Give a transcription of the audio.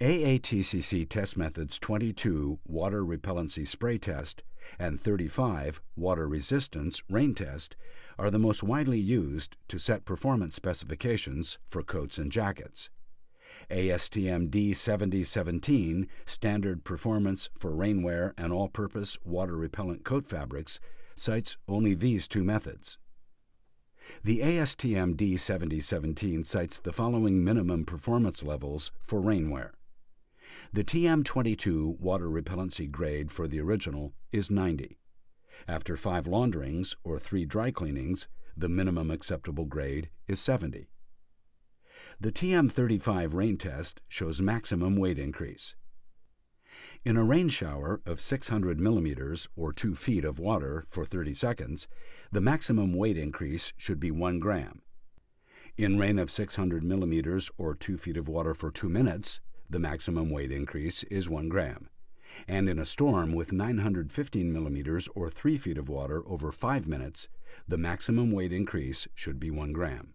AATCC Test Methods 22 Water Repellency Spray Test and 35 Water Resistance Rain Test are the most widely used to set performance specifications for coats and jackets. ASTM D7017 Standard Performance for Rainwear and All-Purpose Water Repellent Coat Fabrics cites only these two methods. The ASTM D7017 cites the following minimum performance levels for rainwear. The TM22 water repellency grade for the original is 90. After five launderings or three dry cleanings, the minimum acceptable grade is 70. The TM35 rain test shows maximum weight increase. In a rain shower of 600 millimeters or 2 feet of water for 30 seconds, the maximum weight increase should be 1 gram. In rain of 600 millimeters or 2 feet of water for 2 minutes, the maximum weight increase is 1 gram. And in a storm with 915 millimeters or 3 feet of water over 5 minutes, the maximum weight increase should be 1 gram.